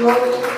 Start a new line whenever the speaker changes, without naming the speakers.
Glória